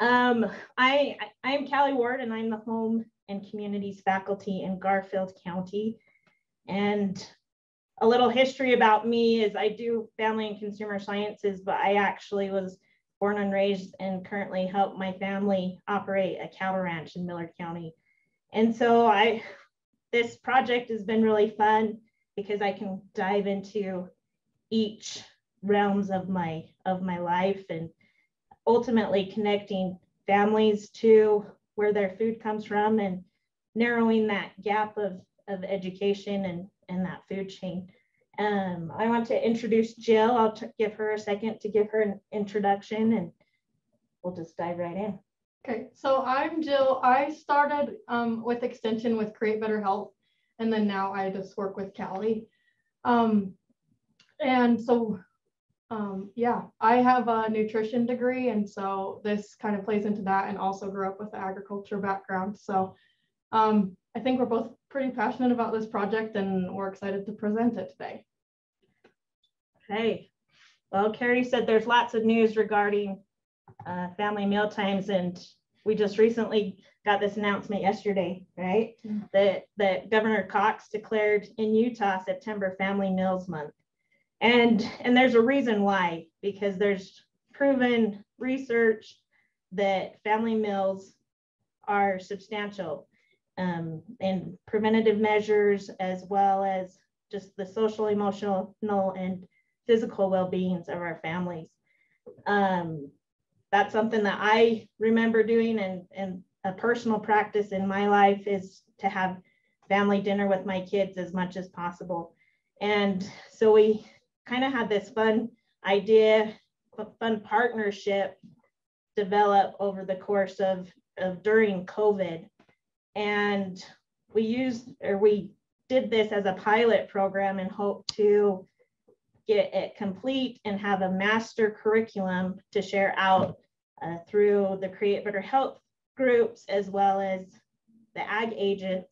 Um, I, I am Callie Ward and I'm the home and communities faculty in Garfield County. And a little history about me is I do family and consumer sciences, but I actually was born and raised and currently help my family operate a cattle ranch in Millard County. And so I, this project has been really fun because I can dive into each realms of my of my life and ultimately connecting families to where their food comes from and narrowing that gap of, of education and, and that food chain. Um, I want to introduce Jill. I'll give her a second to give her an introduction and we'll just dive right in. Okay, so I'm Jill. I started um, with Extension with Create Better Health, and then now I just work with Callie. Um, and so um, yeah, I have a nutrition degree, and so this kind of plays into that, and also grew up with the agriculture background. So um, I think we're both pretty passionate about this project, and we're excited to present it today. Hey, well, Carrie said there's lots of news regarding uh, family meal times, and we just recently got this announcement yesterday, right? Mm -hmm. That that Governor Cox declared in Utah September Family Meals Month. And, and there's a reason why, because there's proven research that family meals are substantial um, in preventative measures as well as just the social, emotional, and physical well-beings of our families. Um, that's something that I remember doing and, and a personal practice in my life is to have family dinner with my kids as much as possible. And so we kind of had this fun idea, fun partnership develop over the course of, of during COVID. And we used or we did this as a pilot program and hope to get it complete and have a master curriculum to share out uh, through the Create Better Health groups as well as the ag agents.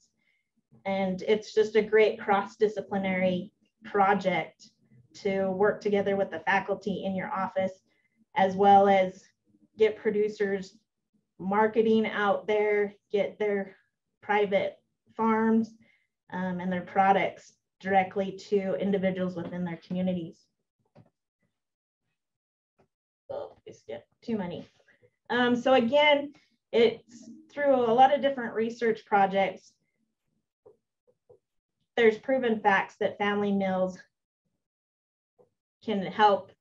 And it's just a great cross-disciplinary project to work together with the faculty in your office, as well as get producers marketing out there, get their private farms um, and their products directly to individuals within their communities. Oh, we skipped too many. Um, so again, it's through a lot of different research projects. There's proven facts that family meals can help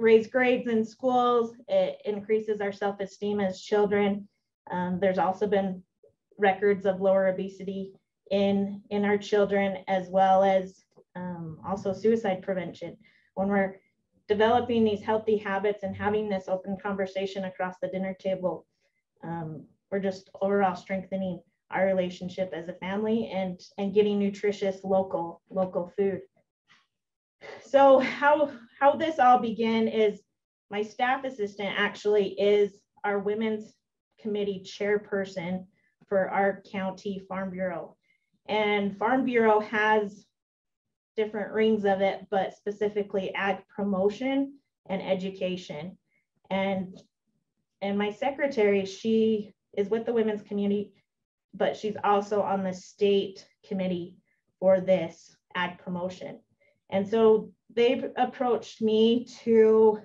raise grades in schools. It increases our self-esteem as children. Um, there's also been records of lower obesity in, in our children, as well as um, also suicide prevention. When we're developing these healthy habits and having this open conversation across the dinner table, um, we're just overall strengthening our relationship as a family and, and getting nutritious local, local food. So how, how this all began is my staff assistant actually is our women's committee chairperson for our county farm bureau. And farm bureau has different rings of it, but specifically ag promotion and education. And, and my secretary, she is with the women's community, but she's also on the state committee for this ag promotion. And so they approached me to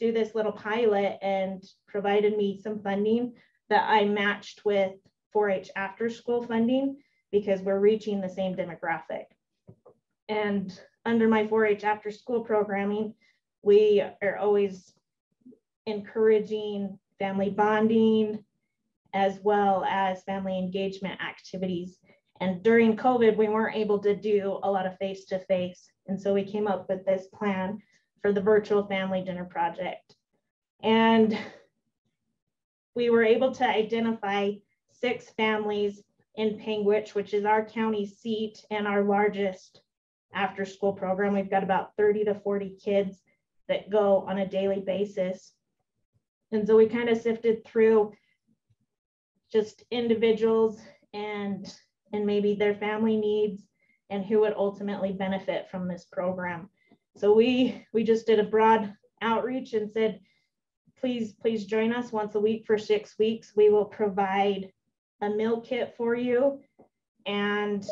do this little pilot and provided me some funding that I matched with 4-H after school funding because we're reaching the same demographic. And under my 4-H after school programming, we are always encouraging family bonding as well as family engagement activities and during COVID, we weren't able to do a lot of face to face. And so we came up with this plan for the virtual family dinner project. And we were able to identify six families in Panguitch, which is our county seat and our largest after school program. We've got about 30 to 40 kids that go on a daily basis. And so we kind of sifted through just individuals and and maybe their family needs and who would ultimately benefit from this program. So we, we just did a broad outreach and said, please, please join us once a week for six weeks. We will provide a meal kit for you and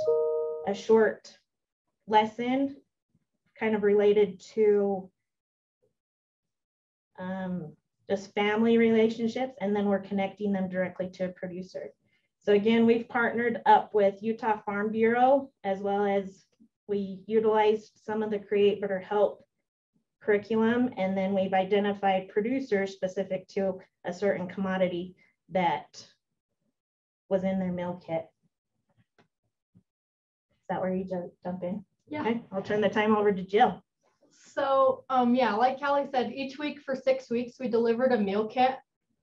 a short lesson kind of related to um, just family relationships, and then we're connecting them directly to a producer. So again, we've partnered up with Utah Farm Bureau, as well as we utilized some of the Create Better Health curriculum, and then we've identified producers specific to a certain commodity that was in their meal kit. Is that where you jump in? Yeah. Okay, I'll turn the time over to Jill. So um, yeah, like Callie said, each week for six weeks, we delivered a meal kit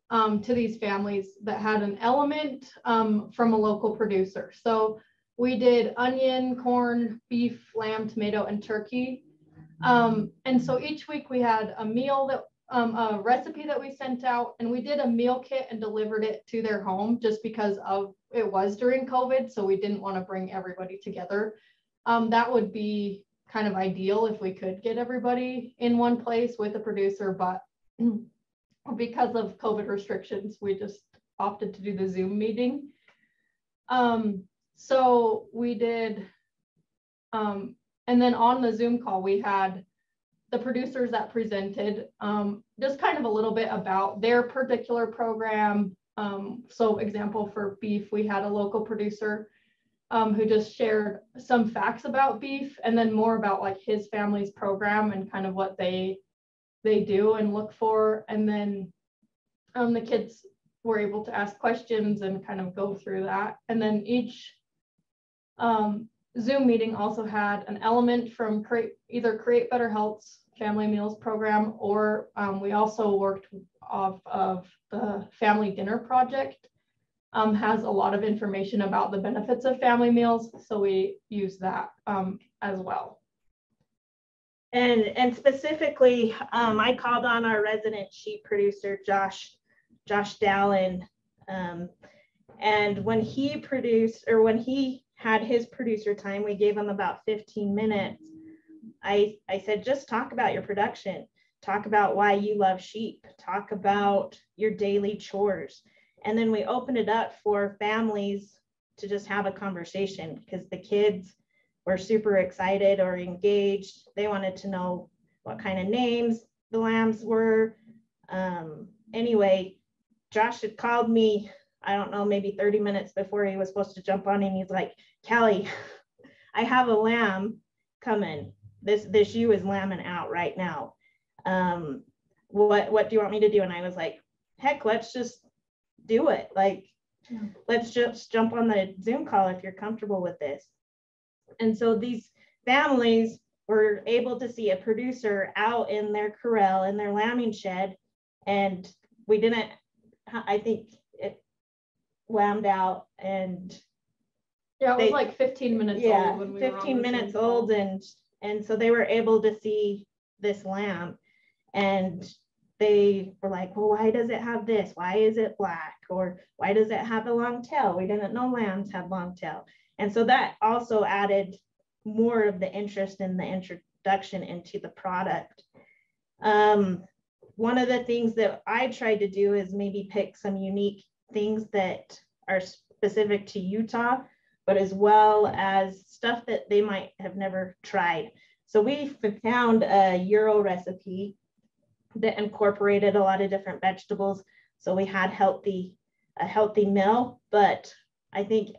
um, to these families that had an element um, from a local producer. So we did onion, corn, beef, lamb, tomato, and turkey. Um, and so each week we had a meal that um, a recipe that we sent out and we did a meal kit and delivered it to their home just because of it was during COVID. So we didn't want to bring everybody together. Um, that would be kind of ideal if we could get everybody in one place with a producer, but because of COVID restrictions, we just opted to do the Zoom meeting. Um, so we did, um, and then on the Zoom call, we had the producers that presented um, just kind of a little bit about their particular program. Um, so example for beef, we had a local producer um, who just shared some facts about beef and then more about like his family's program and kind of what they they do and look for. And then um, the kids were able to ask questions and kind of go through that. And then each um, Zoom meeting also had an element from create, either Create Better Health's Family Meals program, or um, we also worked off of the Family Dinner Project um, has a lot of information about the benefits of family meals. So we use that um, as well. And, and specifically, um, I called on our resident sheep producer, Josh, Josh Dallin. Um, and when he produced, or when he had his producer time, we gave him about 15 minutes. I, I said, just talk about your production. Talk about why you love sheep. Talk about your daily chores and then we opened it up for families to just have a conversation because the kids were super excited or engaged. They wanted to know what kind of names the lambs were. Um, anyway, Josh had called me, I don't know, maybe 30 minutes before he was supposed to jump on, and he's like, Callie, I have a lamb coming. This this ewe is lambing out right now. Um, what what do you want me to do? And I was like, heck, let's just do it. Like, yeah. let's just jump on the Zoom call if you're comfortable with this. And so these families were able to see a producer out in their corral in their lambing shed. And we didn't, I think it lambed out and yeah, it was they, like 15 minutes yeah, old. We 15 minutes old. And, and so they were able to see this lamb and they were like, well, why does it have this? Why is it black? Or why does it have a long tail? We didn't know lambs had long tail. And so that also added more of the interest in the introduction into the product. Um, one of the things that I tried to do is maybe pick some unique things that are specific to Utah, but as well as stuff that they might have never tried. So we found a gyro recipe that incorporated a lot of different vegetables. So we had healthy, a healthy meal, but I think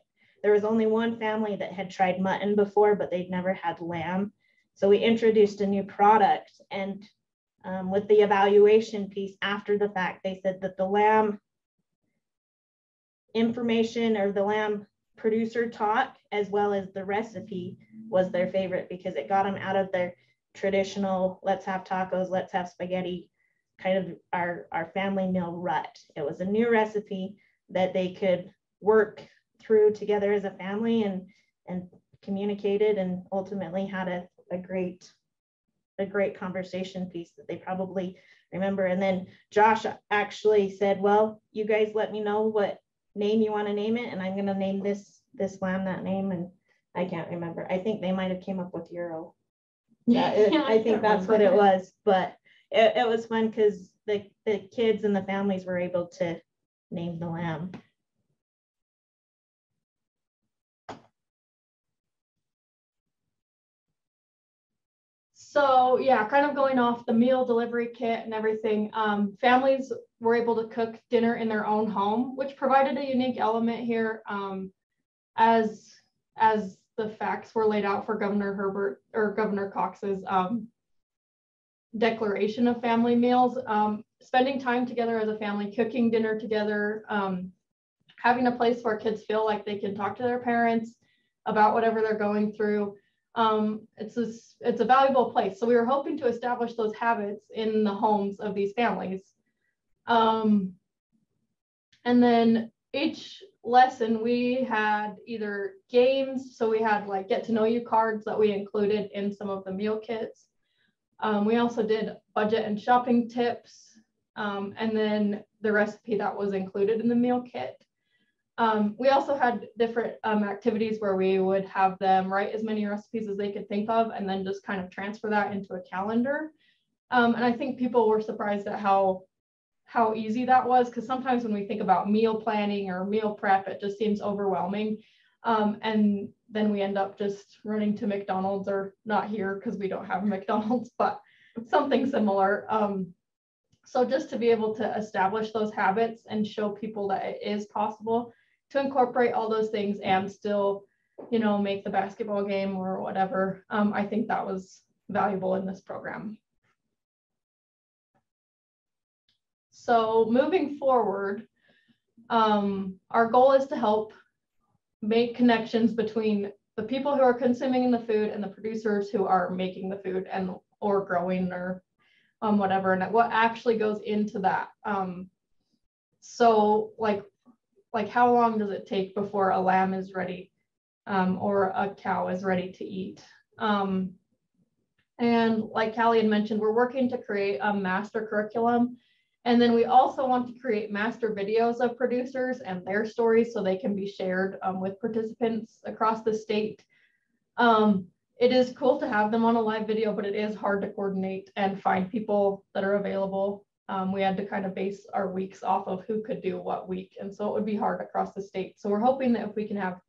there was only one family that had tried mutton before, but they'd never had lamb. So we introduced a new product and um, with the evaluation piece after the fact, they said that the lamb information or the lamb producer talk as well as the recipe was their favorite because it got them out of their traditional let's have tacos, let's have spaghetti, kind of our, our family meal rut. It was a new recipe that they could work through together as a family and and communicated and ultimately had a, a great a great conversation piece that they probably remember. And then Josh actually said, well, you guys let me know what name you want to name it. And I'm going to name this, this lamb that name. And I can't remember. I think they might have came up with Gyro. Yeah, it, I think that's what it was, but it, it was fun because the, the kids and the families were able to name the lamb. So yeah, kind of going off the meal delivery kit and everything, um, families were able to cook dinner in their own home, which provided a unique element here um, as, as the facts were laid out for Governor Herbert or Governor Cox's um, declaration of family meals. Um, spending time together as a family, cooking dinner together, um, having a place where kids feel like they can talk to their parents about whatever they're going through. Um, it's, a, it's a valuable place. So we were hoping to establish those habits in the homes of these families. Um, and then each lesson we had either games, so we had like get to know you cards that we included in some of the meal kits. Um, we also did budget and shopping tips, um, and then the recipe that was included in the meal kit. Um, we also had different um, activities where we would have them write as many recipes as they could think of and then just kind of transfer that into a calendar. Um, and I think people were surprised at how how easy that was because sometimes when we think about meal planning or meal prep, it just seems overwhelming. Um, and then we end up just running to McDonald's or not here because we don't have McDonald's, but something similar. Um, so just to be able to establish those habits and show people that it is possible to incorporate all those things and still, you know, make the basketball game or whatever, um, I think that was valuable in this program. So moving forward, um, our goal is to help make connections between the people who are consuming the food and the producers who are making the food and or growing or um, whatever and what actually goes into that. Um, so like like how long does it take before a lamb is ready um, or a cow is ready to eat? Um, and like Callie had mentioned, we're working to create a master curriculum and then we also want to create master videos of producers and their stories so they can be shared um, with participants across the state. Um, it is cool to have them on a live video, but it is hard to coordinate and find people that are available. Um, we had to kind of base our weeks off of who could do what week. And so it would be hard across the state. So we're hoping that if we can have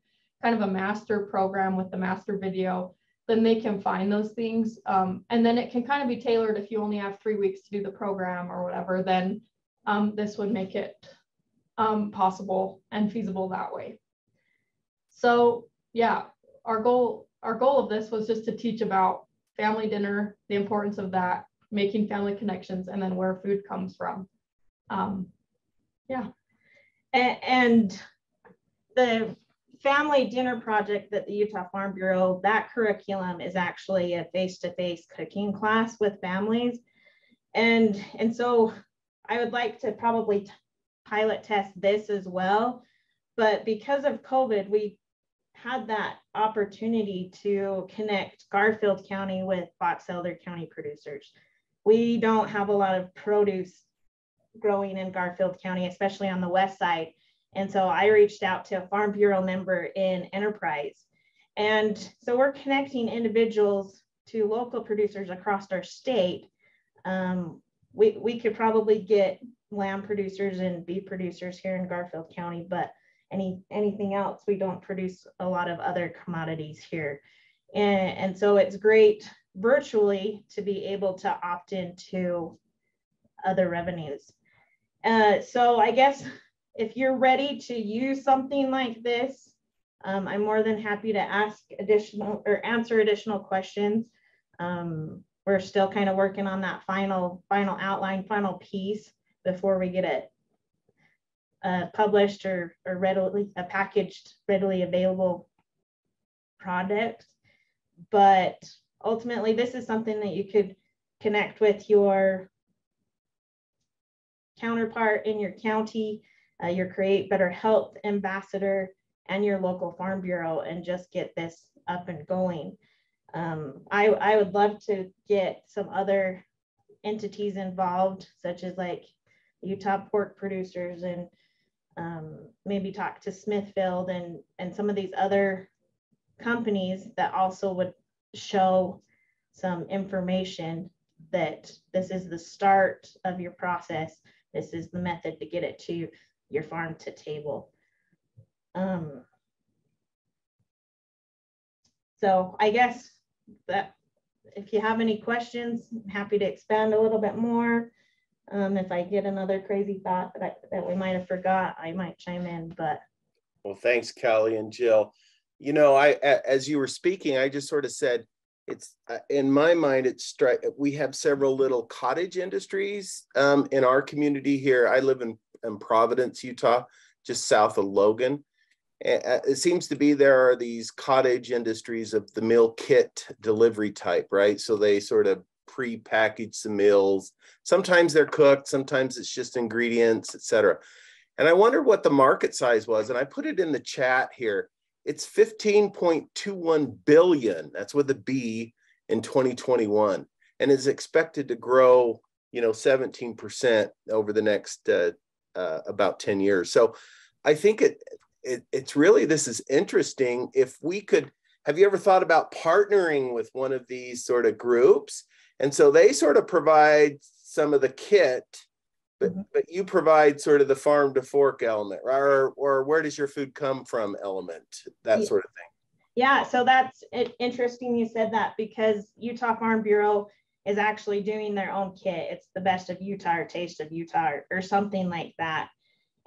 kind of a master program with the master video, then they can find those things. Um, and then it can kind of be tailored if you only have three weeks to do the program or whatever, then um, this would make it um, possible and feasible that way. So yeah, our goal, our goal of this was just to teach about family dinner, the importance of that, making family connections, and then where food comes from. Um, yeah. And, the family dinner project that the Utah Farm Bureau, that curriculum is actually a face-to-face cooking class with families. And, and so I would like to probably pilot test this as well. But because of COVID, we had that opportunity to connect Garfield County with Box Elder County producers. We don't have a lot of produce growing in Garfield County, especially on the west side. And so I reached out to a Farm Bureau member in Enterprise. And so we're connecting individuals to local producers across our state. Um, we, we could probably get lamb producers and beef producers here in Garfield County, but any anything else, we don't produce a lot of other commodities here. And, and so it's great virtually to be able to opt into other revenues. Uh, so I guess if you're ready to use something like this, um, I'm more than happy to ask additional or answer additional questions. Um, we're still kind of working on that final, final outline, final piece before we get it uh, published or, or readily a packaged, readily available product. But ultimately, this is something that you could connect with your counterpart in your county uh, your Create Better Health ambassador, and your local farm bureau and just get this up and going. Um, I, I would love to get some other entities involved, such as like Utah pork producers and um, maybe talk to Smithfield and, and some of these other companies that also would show some information that this is the start of your process. This is the method to get it to your farm to table. Um, so I guess that if you have any questions, I'm happy to expand a little bit more. Um, if I get another crazy thought that, I, that we might have forgot, I might chime in, but. Well, thanks, Callie and Jill. You know, I, as you were speaking, I just sort of said, it's uh, in my mind, it's stri- we have several little cottage industries um, in our community here. I live in, in Providence, Utah, just south of Logan. It seems to be there are these cottage industries of the meal kit delivery type, right? So they sort of pre-package some meals. Sometimes they're cooked, sometimes it's just ingredients, etc. And I wondered what the market size was, and I put it in the chat here. It's 15.21 billion. That's with a B in 2021, and is expected to grow, you know, 17% over the next uh, uh, about 10 years. So, I think it, it it's really this is interesting. If we could, have you ever thought about partnering with one of these sort of groups and so they sort of provide some of the kit, but mm-hmm. but you provide sort of the farm to fork element, right? Or or where does your food come from element, that sort of thing. Yeah, so that's interesting you said that because Utah Farm Bureau is actually doing their own kit. It's the best of Utah or taste of Utah or, or something like that.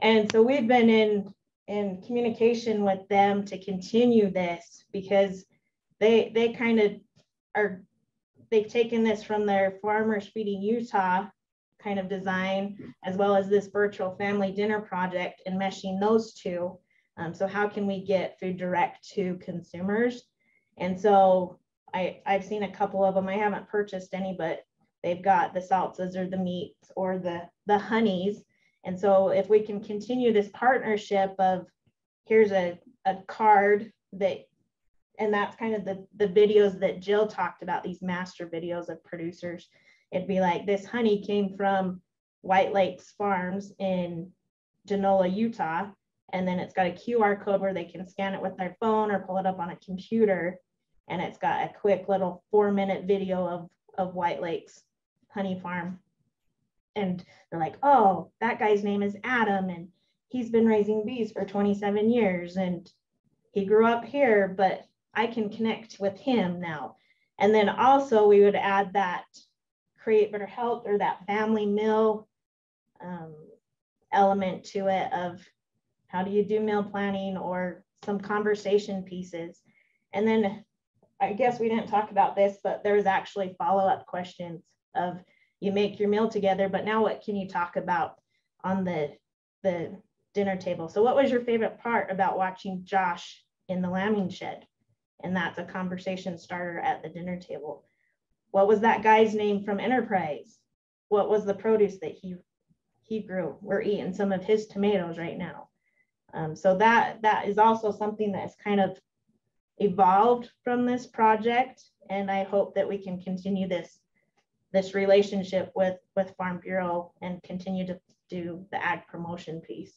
And so we've been in in communication with them to continue this because they they kind of are they've taken this from their Farmers Feeding Utah kind of design, as well as this virtual family dinner project and meshing those two. Um, so how can we get food direct to consumers? And so I, I've seen a couple of them. I haven't purchased any, but they've got the salsas or the meats or the, the honeys. And so if we can continue this partnership of here's a, a card that and that's kind of the the videos that Jill talked about these master videos of producers it'd be like this honey came from White Lakes Farms in Genola, Utah and then it's got a QR code where they can scan it with their phone or pull it up on a computer and it's got a quick little 4 minute video of of White Lakes honey farm and they're like oh that guy's name is Adam and he's been raising bees for 27 years and he grew up here but I can connect with him now. And then also we would add that create better health or that family meal um, element to it of how do you do meal planning or some conversation pieces. And then I guess we didn't talk about this, but there's actually follow-up questions of you make your meal together, but now what can you talk about on the, the dinner table? So what was your favorite part about watching Josh in the lambing shed? and that's a conversation starter at the dinner table. What was that guy's name from Enterprise? What was the produce that he he grew? We're eating some of his tomatoes right now. Um, so that that is also something that's kind of evolved from this project, and I hope that we can continue this this relationship with with Farm Bureau and continue to do the ag promotion piece.